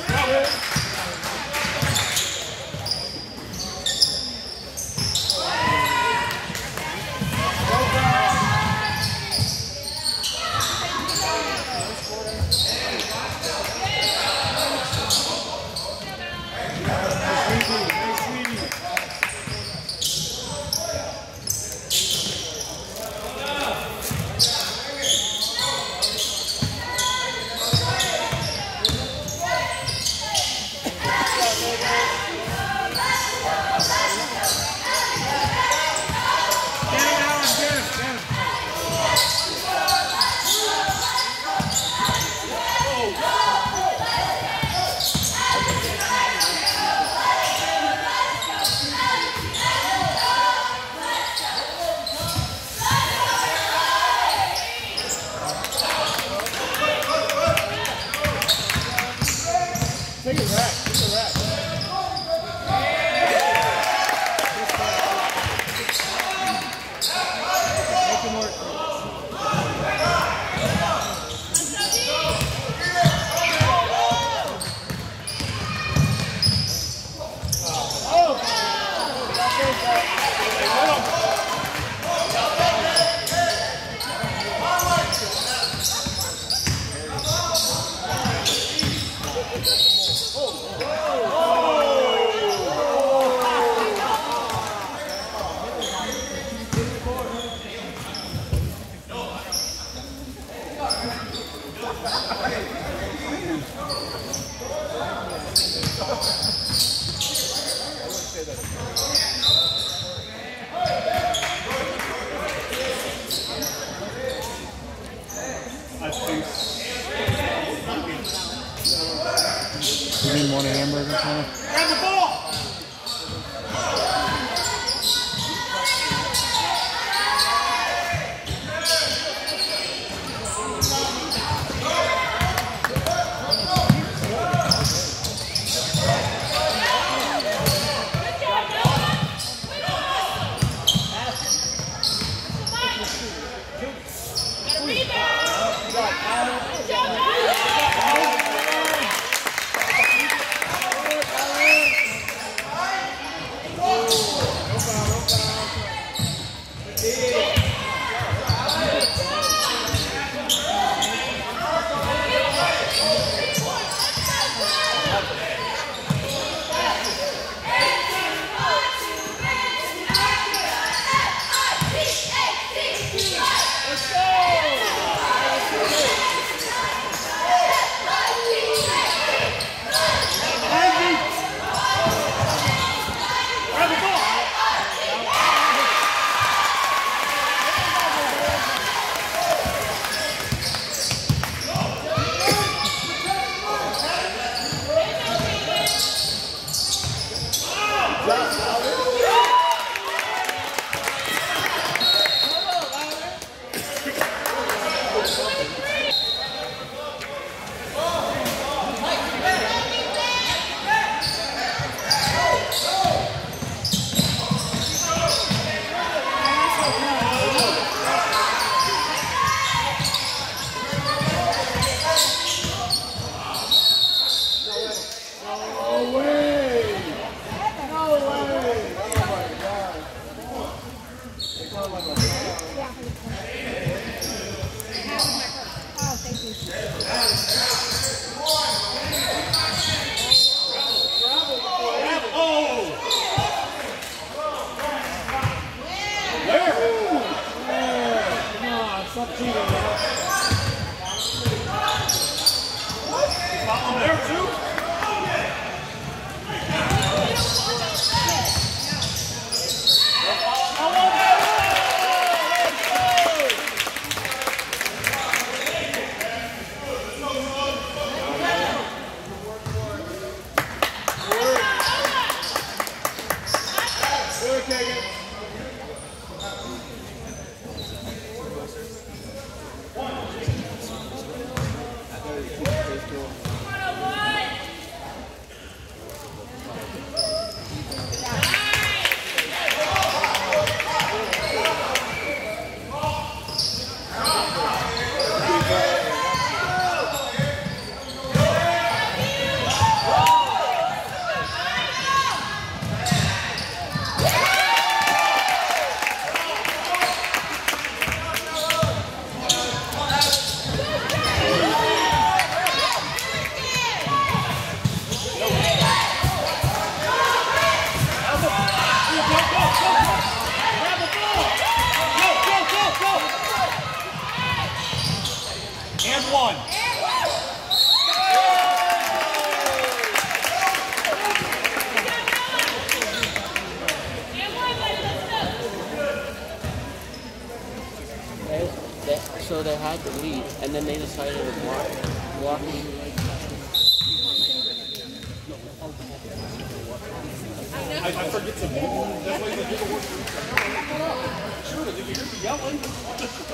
Obrigado. I 頑張りましょう。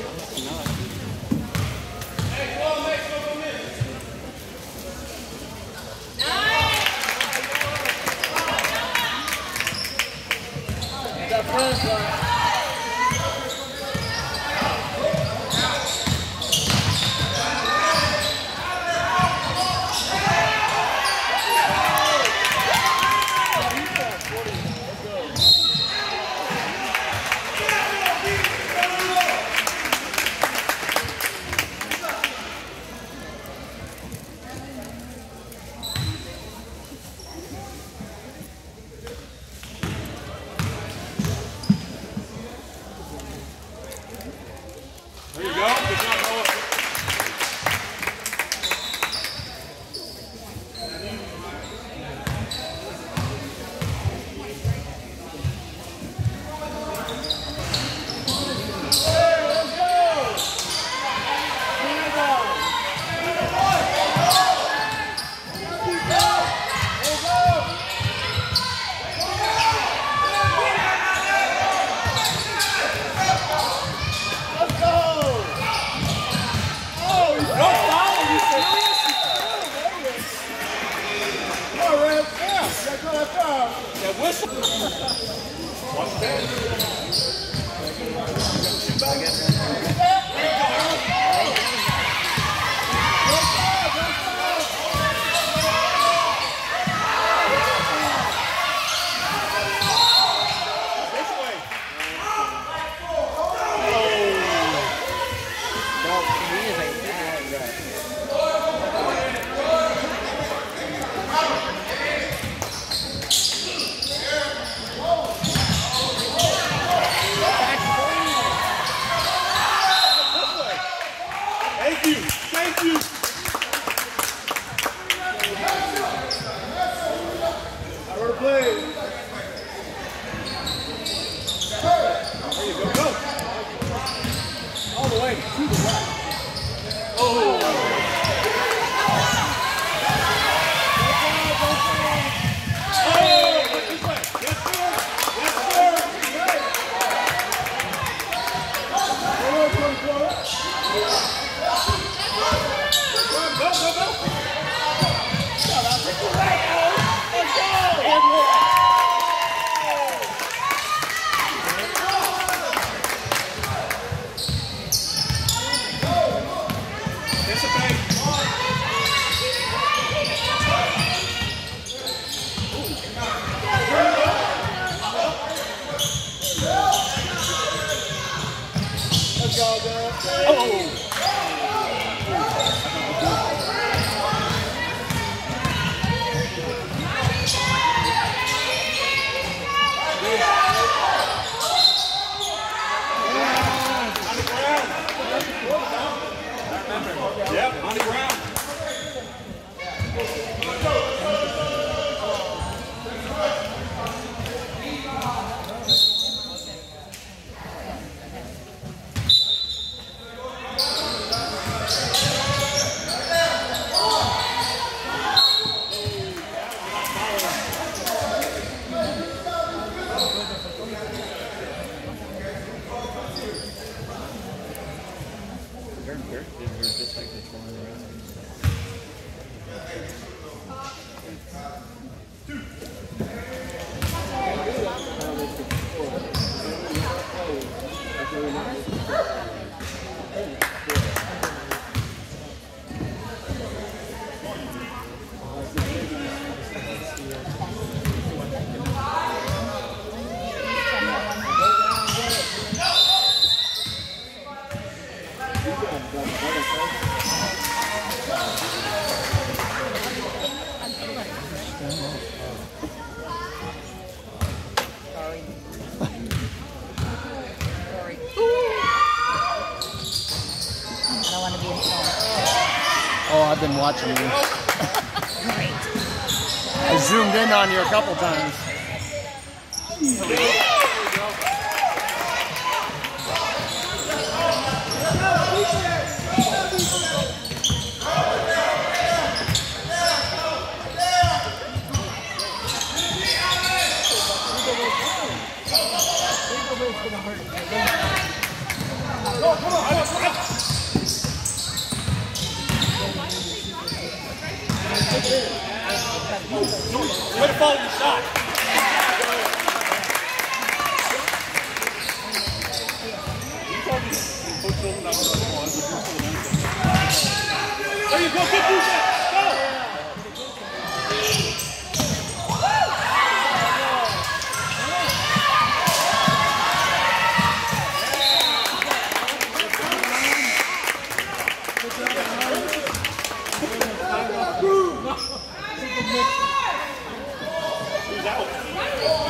Yeah. A watching you. I zoomed in on you a couple times. Way to follow your shot. There you go, good movement. Who's out?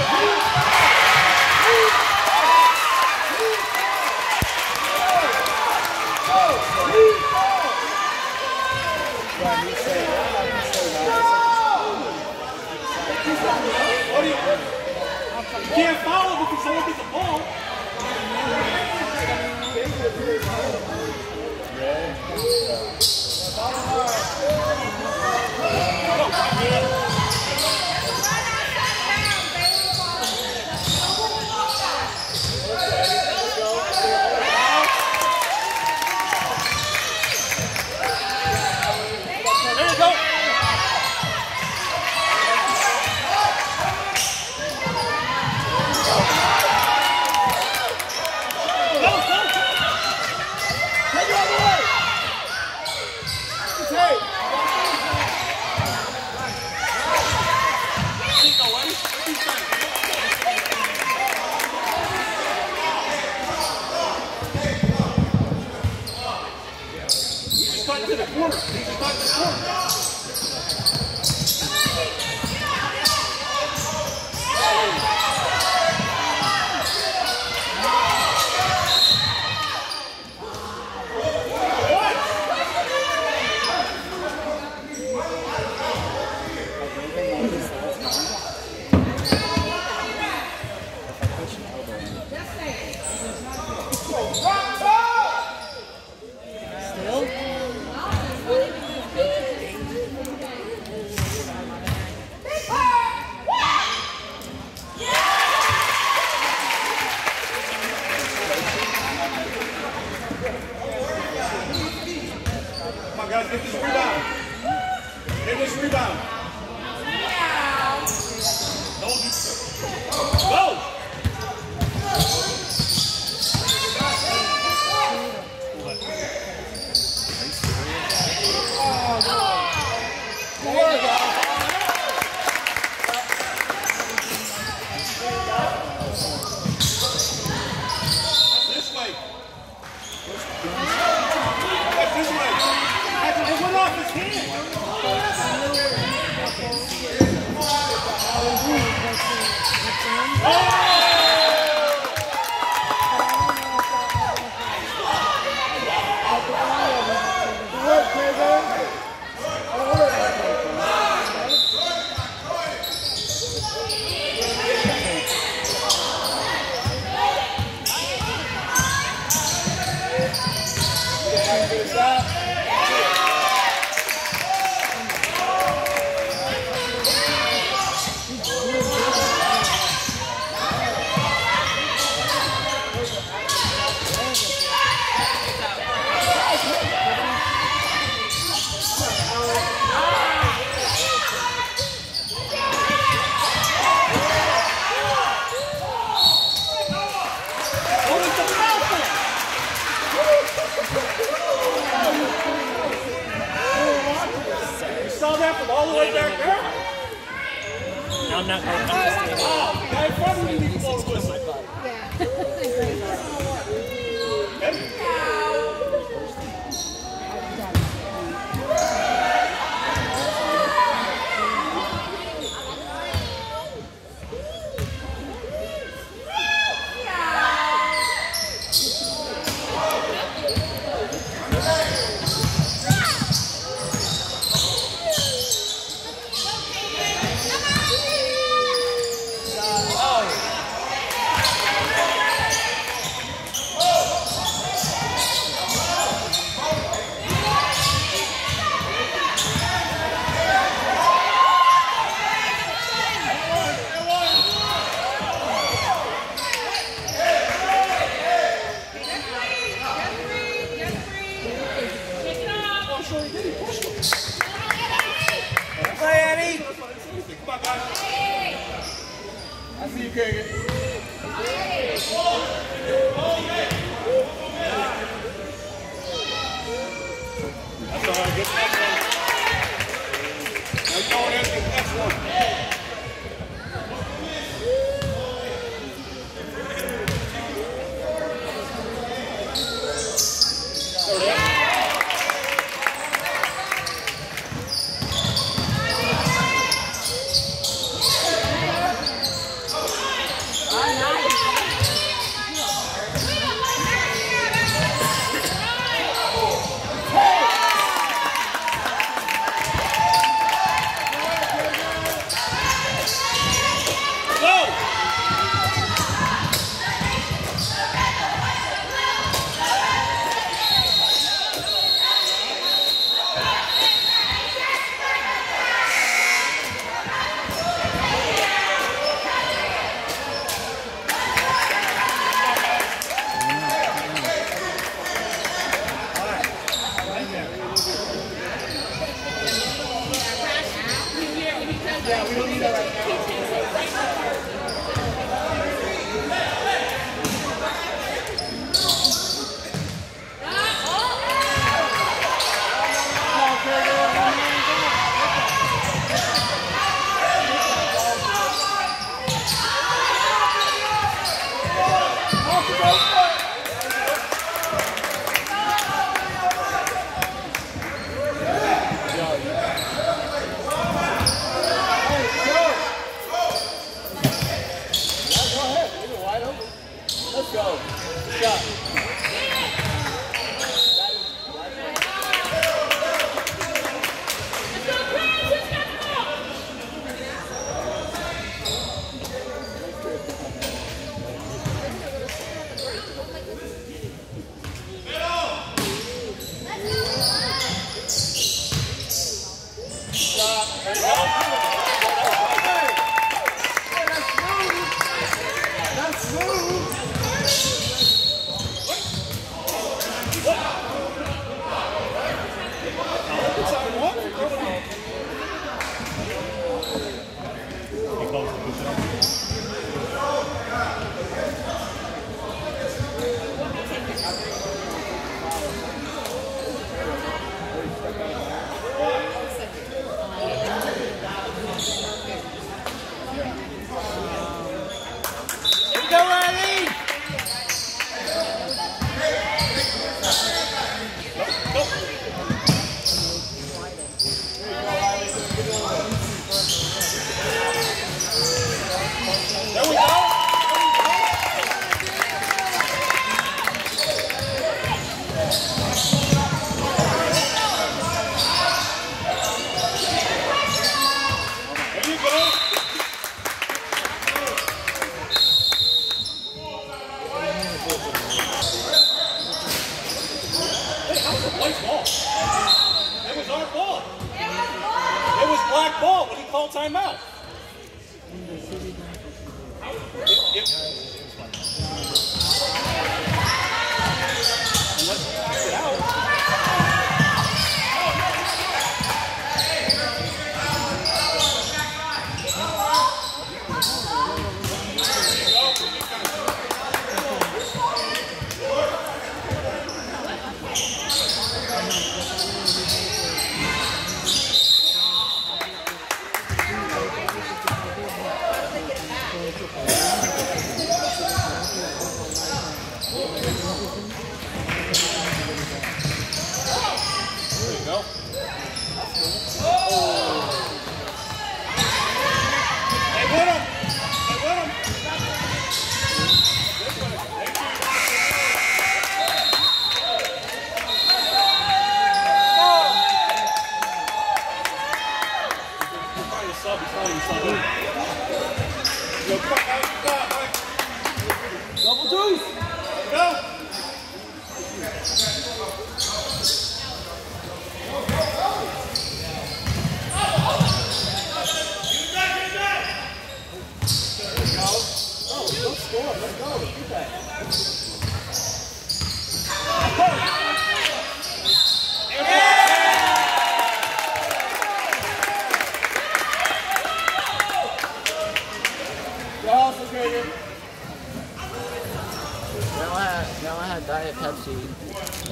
You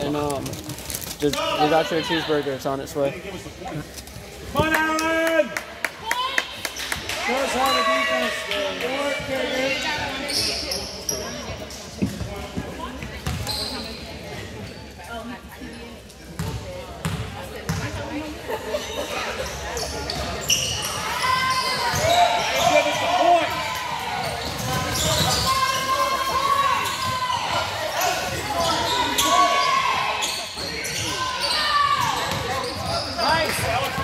And, um, just, you got your cheeseburger. It's on its way. Come on, Allen! Show us how the defense Good work, Kagan. Give us the point. Nice, Alex.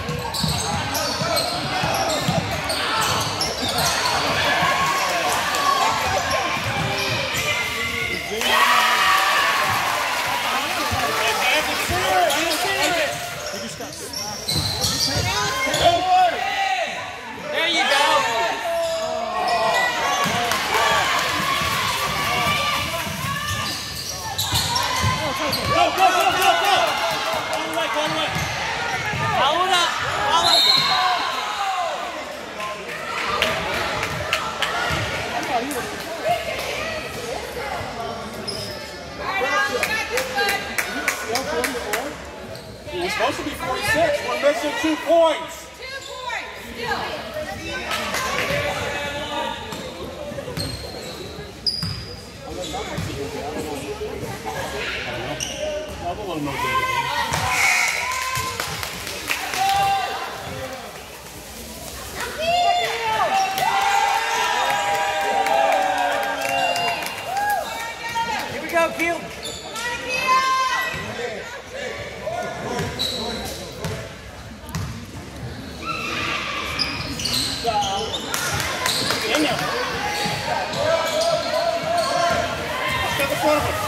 There you go. Go, go, go, go, go! One way, one way. Follow it up. Follow it. It was supposed to be 46. We're missing two points. I'll let them know David. Here we go, Keel. In there. Step in front.